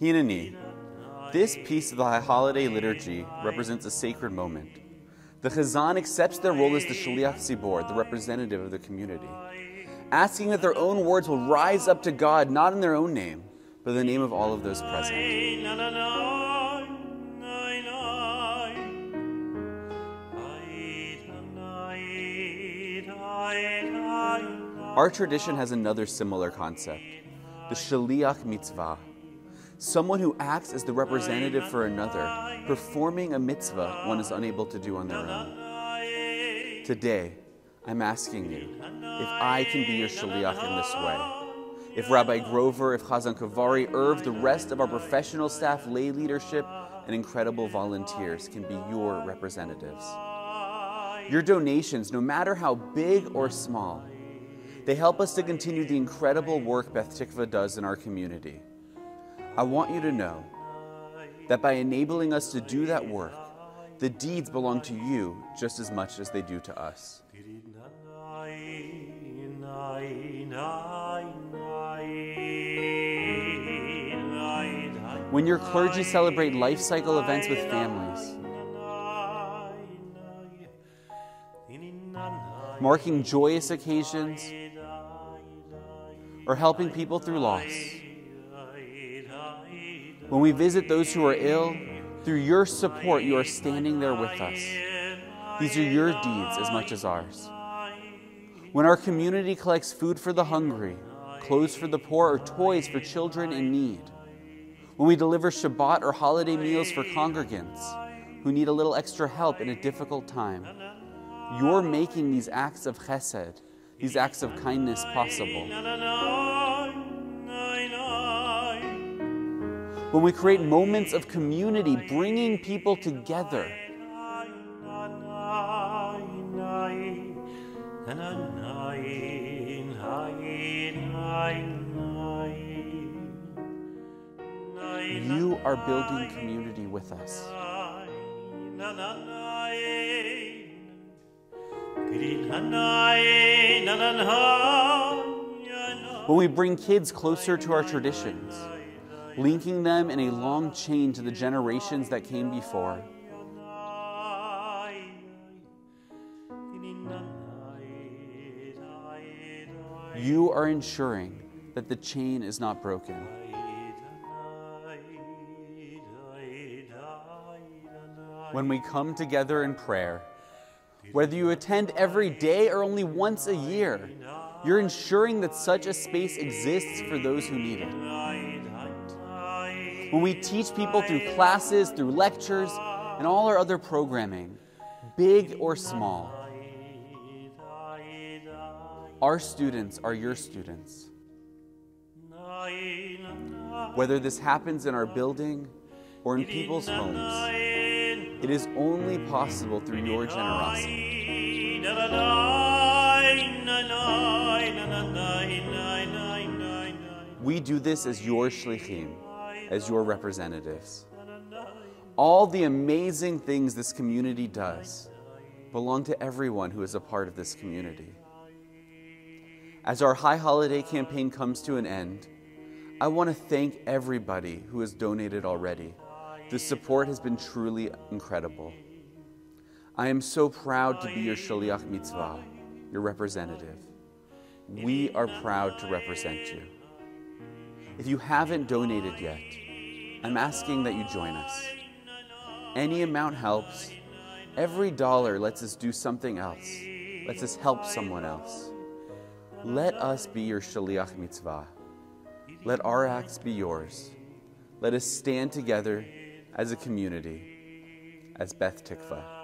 Hineni. This piece of the Holiday liturgy represents a sacred moment. The Chazan accepts their role as the Shaliach Tzibor, the representative of the community, asking that their own words will rise up to God, not in their own name, in the name of all of those present. Our tradition has another similar concept the Shaliach Mitzvah someone who acts as the representative for another, performing a mitzvah one is unable to do on their own. Today, I'm asking you if I can be your shaliach in this way. If Rabbi Grover, if Chazan Kavari, Irv, the rest of our professional staff, lay leadership, and incredible volunteers can be your representatives. Your donations, no matter how big or small, they help us to continue the incredible work Beth Tikvah does in our community. I want you to know that by enabling us to do that work, the deeds belong to you just as much as they do to us. When your clergy celebrate life cycle events with families, marking joyous occasions, or helping people through loss, when we visit those who are ill, through your support, you are standing there with us. These are your deeds as much as ours. When our community collects food for the hungry, clothes for the poor, or toys for children in need, when we deliver Shabbat or holiday meals for congregants who need a little extra help in a difficult time, you're making these acts of chesed, these acts of kindness possible. when we create moments of community, bringing people together. Are building community with us. When we bring kids closer to our traditions, linking them in a long chain to the generations that came before. You are ensuring that the chain is not broken. When we come together in prayer, whether you attend every day or only once a year, you're ensuring that such a space exists for those who need it when we teach people through classes, through lectures, and all our other programming, big or small. Our students are your students. Whether this happens in our building or in people's homes, it is only possible through your generosity. We do this as your shlichim as your representatives. All the amazing things this community does belong to everyone who is a part of this community. As our High Holiday campaign comes to an end, I want to thank everybody who has donated already. The support has been truly incredible. I am so proud to be your Shaliach Mitzvah, your representative. We are proud to represent you. If you haven't donated yet, I'm asking that you join us. Any amount helps. Every dollar lets us do something else, lets us help someone else. Let us be your shaliach mitzvah. Let our acts be yours. Let us stand together as a community, as Beth Tikvah.